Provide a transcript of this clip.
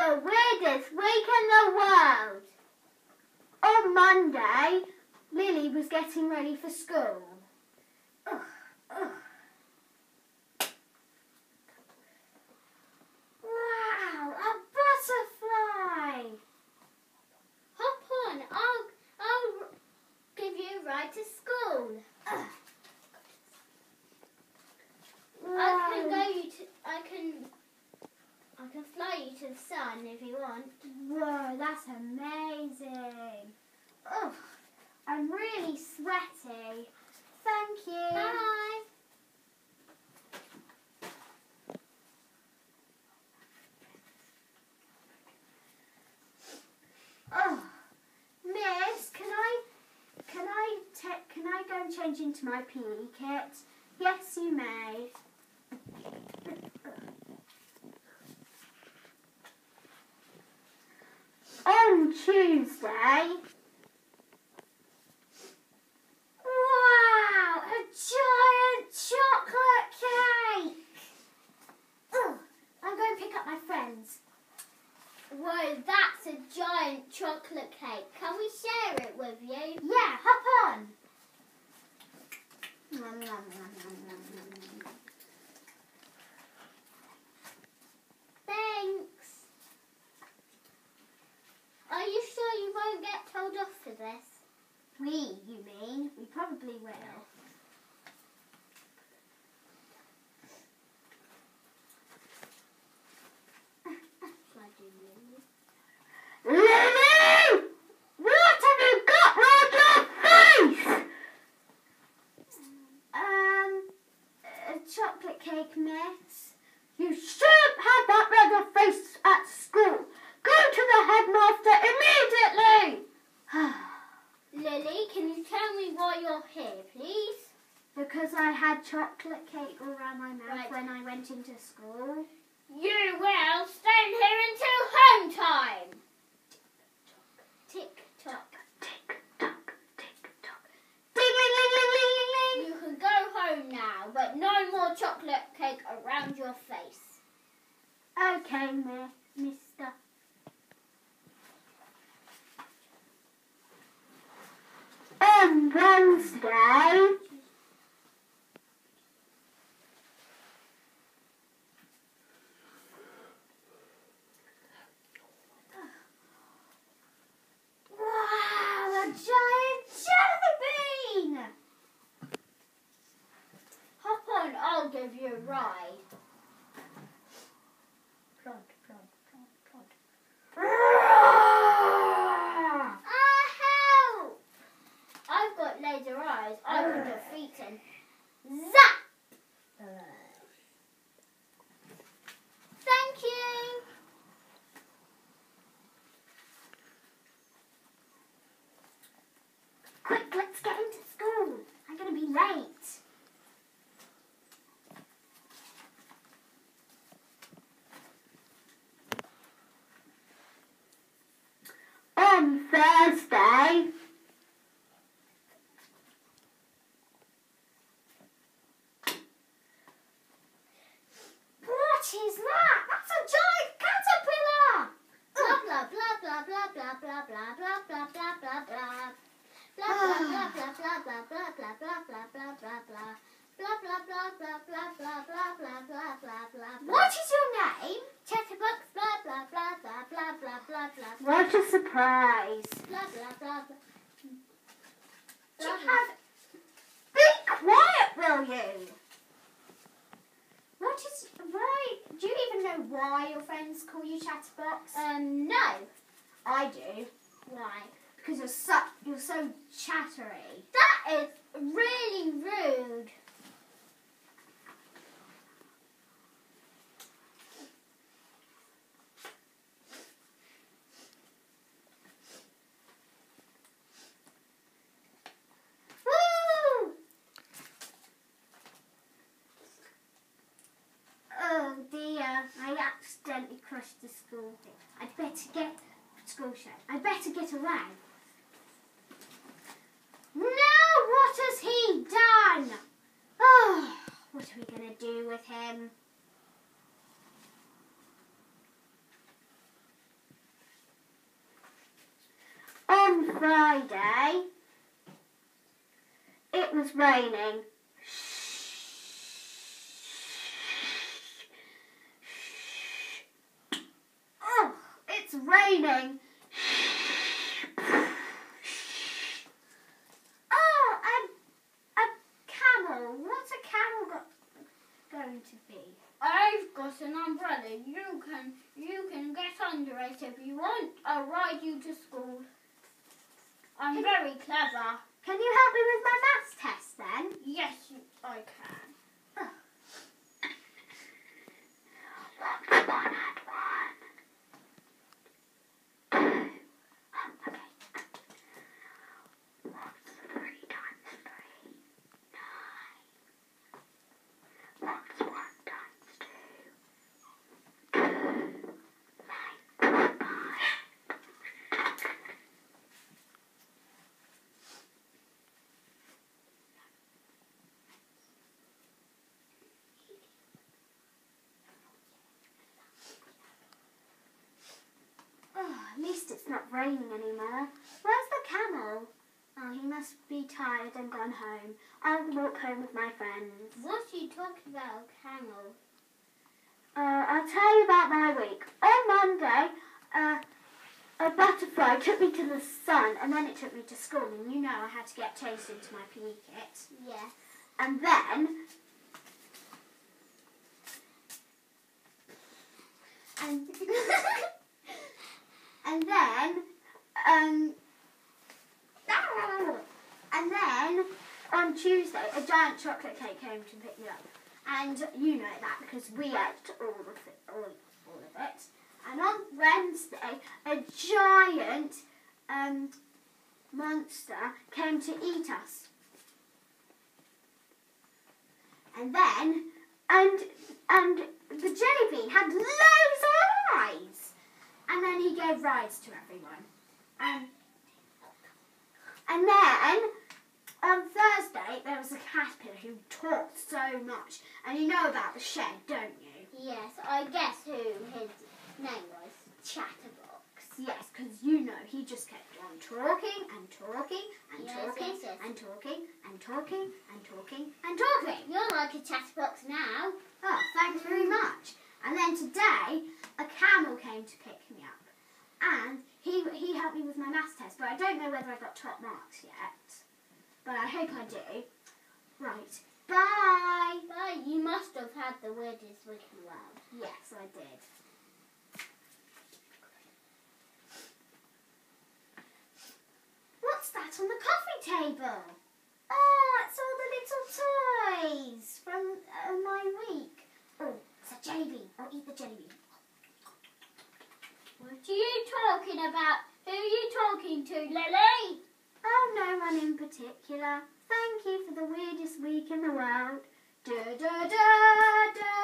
the weirdest week in the world. On Monday, Lily was getting ready for school. Ugh, ugh. Wow, a butterfly! Hop on. I'll I'll give you a ride to school. Ugh. I can Wow. go you to. I can. I can fly you to the sun if you want. Whoa, that's amazing. Oh, I'm really sweaty. Thank you. Bye. Oh, Miss, can I, can I, can I go and change into my PE kit? Yes, you may. cheese, We, you mean? We probably will. Shall I do you? Um, Lily! What have you got round your face? Um, a chocolate cake, miss. You shouldn't have that round your face at school. Go to the headmaster immediately. Lily, can you tell me why you're here, please? because I had chocolate cake all around my mouth Right. when I went into school. You will stand here until home time. Tick tock. Tick tock, tick tock. Ding ding ding ding ding ding. You can go home now, but no more chocolate cake around your face. Okay, mi- mister. On Wednesday. Wow, a giant! Hop on, I'll give you a ride. Surprise. Blah blah blah blah. Do you have... Be quiet, will you? What is... Why... Do you even know why your friends call you Chatterbox? Um, no. I do. Why? Because you're so, you're so chattery. That is really rude. rush to school. I'd better get school shed. I'd better get around. Now What has he done? Oh, what are we going to do with him? On Friday, it was raining raining. Oh, a, a camel. What's a camel going to be? I've got an umbrella. You can you can get under it if you want. I'll ride you to school. I'm Can- very clever. Can you help me with my maths test then? Yes, you- I can. What's one and one? Two. Okay. What's three times three? Nine. What's one times two? Two. Nine. Five. Oh, at least it's not raining anymore. Where's the camel? Oh, he must be tired and gone home. I'll walk home with my friends. What are you talking about, camel? Uh, I'll tell you about my week. On Monday, uh, a butterfly took me to the sun and then it took me to school. And you know I had to get chased into my PE kit. Yes. And then. And, and then. Um, and then on Tuesday, a giant chocolate cake came to pick me up. And you know that because we ate all of it. All, all of it. And on Wednesday, a giant um, monster came to eat us. And then, and and the jelly bean had loads of eyes. And then he gave rides to everyone. And and then on Thursday there was a caterpillar who talked so much. And you know about the shed, don't you? Yes, I guess who his name was. Chatterbox. Yes, because you know he just kept on talking and talking and Yes, talking yes, yes. and talking and talking and talking and talking. You're like a chatterbox now. Oh, thanks very much. And then today, a camel came to pick me up. And he, he helped me with my maths test, but I don't know whether I got top marks yet. But I hope I do. Right. Bye. Bye. You must have had the weirdest the world. Yes, I did. What's that on the coffee table? Oh, it's all the little toys from uh, my week. Oh, it's a jelly bean. I'll eat the jelly bean. What are you talking about? Who are you talking to, Lily? Oh, no one in particular. Thank you for the weirdest week in the world. Da da da!